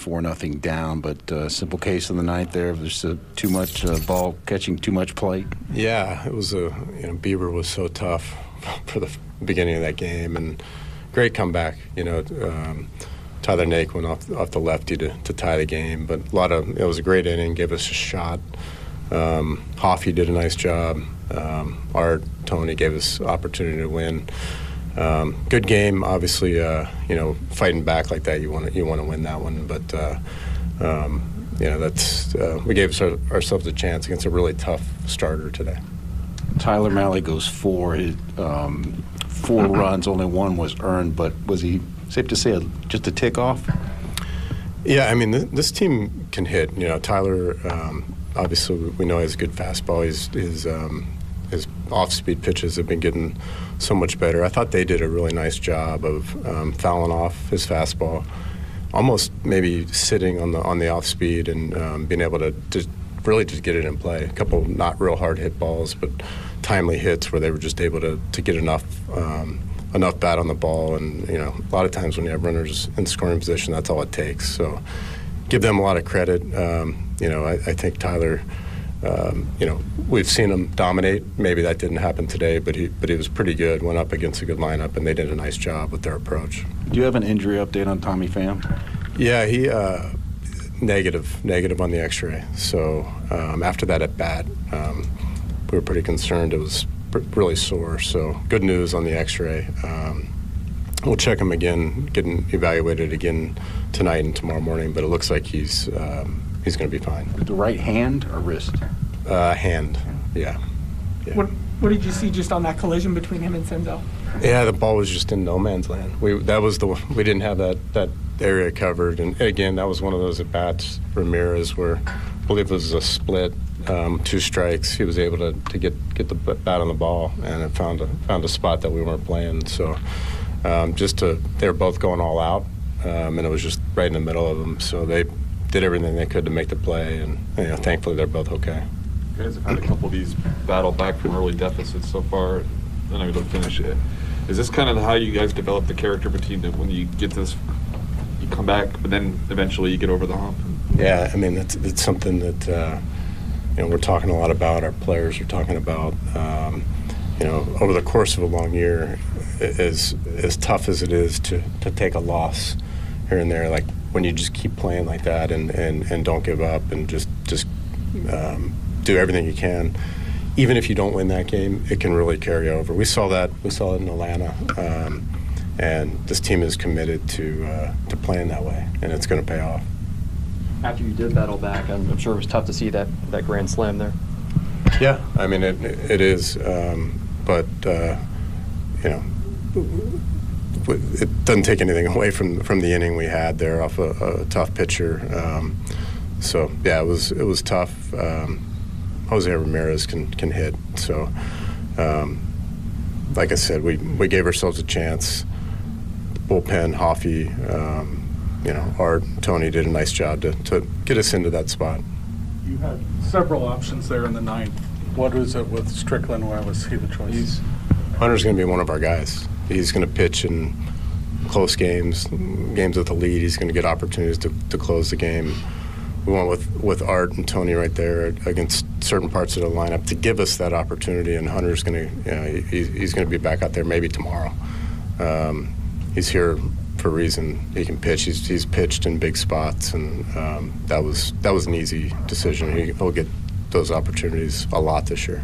four nothing down, but uh, simple case of the night there. There's uh, too much uh, ball catching, too much plate. Yeah, it was a you know Bieber was so tough for the beginning of that game, and great comeback. You know, um, Tyler Naquin went off off the lefty to, to tie the game, but a lot of it was a great inning, gave us a shot. Um, Hoffy did a nice job. Um, Art Tony gave us opportunity to win. Um, good game, obviously. Uh, you know, fighting back like that, you want to you want to win that one. But uh, um, you know, that's uh, we gave our, ourselves a chance against a really tough starter today. Tyler Mahle goes four. Um, 4 runs, only one was earned. But was he safe to say just a tick off? Yeah, I mean, this, this team can hit. You know, Tyler. Um, obviously, we know he has a good fastball. He's, his um, his off-speed pitches have been getting so much better. I thought they did a really nice job of um, fouling off his fastball, almost maybe sitting on the on the off-speed and um, being able to just really just get it in play. A couple not real hard hit balls, but timely hits where they were just able to, to get enough um, enough bat on the ball. And you know, a lot of times when you have runners in scoring position, that's all it takes. So give them a lot of credit. Um, you know, I, I think Tyler um, you know, we've seen him dominate. Maybe that didn't happen today, but he but he was pretty good. Went up against a good lineup, and they did a nice job with their approach. Do you have an injury update on Tommy Pham? Yeah, he uh, negative negative on the X-ray. So um, after that at bat, um, we were pretty concerned. It was really sore. So good news on the X-ray. Um, we'll check him again, getting evaluated again tonight and tomorrow morning. But it looks like he's um, he's going to be fine. The right hand or wrist? Uh, hand, yeah. yeah. What What did you see just on that collision between him and Senzel? Yeah, the ball was just in no man's land. We that was the we didn't have that that area covered, and again that was one of those at bats Ramirez where I believe it was a split, um, two strikes. He was able to, to get get the bat on the ball, and it found a found a spot that we weren't playing. So um, just to they were both going all out, um, and it was just right in the middle of them. So they did everything they could to make the play, and you know, thankfully they're both okay. You guys have had a couple of these battle back from early deficits so far. And I know don't finish it. Is this kind of how you guys develop the character between the, when you get this, you come back, but then eventually you get over the hump? Yeah, I mean it's it's something that uh, you know we're talking a lot about. Our players are talking about. Um, you know, over the course of a long year, as as tough as it is to to take a loss here and there, like when you just keep playing like that and, and, and don't give up and just just um, do everything you can. Even if you don't win that game, it can really carry over. We saw that. We saw it in Atlanta, um, and this team is committed to uh, to playing that way, and it's going to pay off. After you did battle back, I'm, I'm, sure it was tough to see that that grand slam there. Yeah, I mean it. It is, um, but uh, you know it doesn't take anything away from from the inning we had there off a, a tough pitcher. Um, so yeah, it was it was tough. Um, Jose Ramirez can can hit. So um, like I said, we we gave ourselves a chance. Bullpen, Hoffy, um, you know, Art, Tony did a nice job to, to get us into that spot. You had several options there in the ninth. What was it with Strickland? Why was he the choice? He's, Hunter's going to be one of our guys he's going to pitch in close games, games with the lead. He's going to get opportunities to, to close the game. We went with, with Art and Tony right there against certain parts of the lineup to give us that opportunity. And Hunter's going to, you know, he, he's going to be back out there maybe tomorrow. Um, he's here for a reason. He can pitch. He's, he's pitched in big spots, and um, that was that was an easy decision. He, he'll get those opportunities a lot this year.